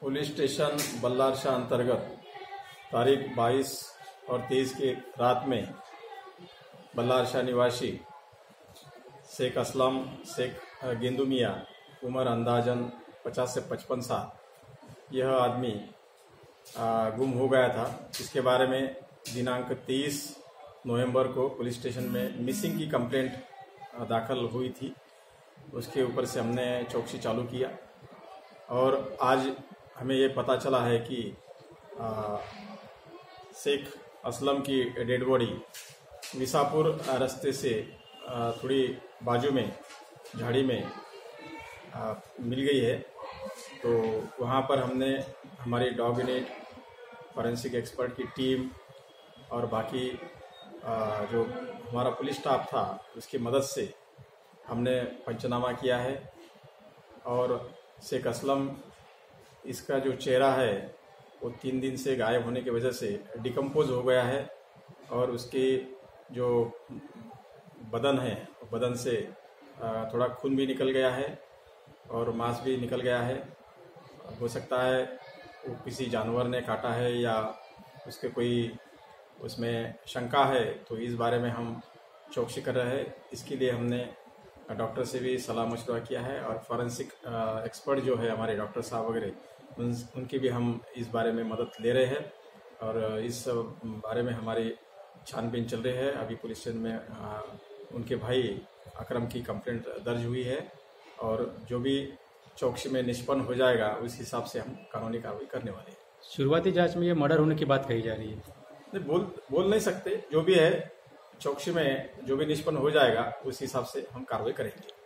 Police station Ballar Shah अंतर्गत तारीख 22 और 23 के रात में बल्लार शाह निवासी शेख असलम, शेख गेंदू मिया, उम्र अंदाजन 50 से 55 साल। यह आदमी गुम हो गया था। इसके बारे में दिनांक 30 नवंबर को पुलिस स्टेशन में मिसिंग की कंप्लेंट दाखिल हुई थी। उसके ऊपर से हमने चौकसी चालू किया। और आज हमें ये पता चला है कि शेख असलम की डेड बॉडी विसापुर रास्ते से थोड़ी बाजू में, झाड़ी में मिल गई है। तो वहाँ पर हमने हमारी डॉग यूनिट फॉरेंसिक एक्सपर्ट की टीम और बाकी जो हमारा पुलिस स्टाफ था, उसकी मदद से हमने पंचनामा किया है और शेख असलम इसका जो चेहरा है, वो तीन दिन से गायब होने की वजह से डिकम्पोज हो गया है और उसके जो बदन है बदन से थोड़ा खून भी निकल गया है और मांस भी निकल गया है। हो सकता है वो किसी जानवर ने काटा है या उसके कोई उसमें शंका है तो इस बारे में हम चौकसी कर रहे हैं। इसके लिए हमने डॉक्टर से भी सलाह मशवरा किया है और फॉरेंसिक एक्सपर्ट जो है हमारे डॉक्टर साहब वगैरह उन, उनकी भी हम इस बारे में मदद ले रहे हैं और इस बारे में हमारी छानबीन चल रही है। अभी पुलिस स्टेशन में आ, उनके भाई अकरम की कंप्लेंट दर्ज हुई है और जो भी चौकसी में निष्पन्न हो जाएगा उस हिसाब से हम कानूनी कार्रवाई करने वाले हैं। शुरुआती जाँच में ये मर्डर होने की बात कही जा रही है। नहीं बोल बोल नहीं सकते। जो भी है चौकसी में जो भी निष्पन्न हो जाएगा उस हिसाब से हम कार्रवाई करेंगे।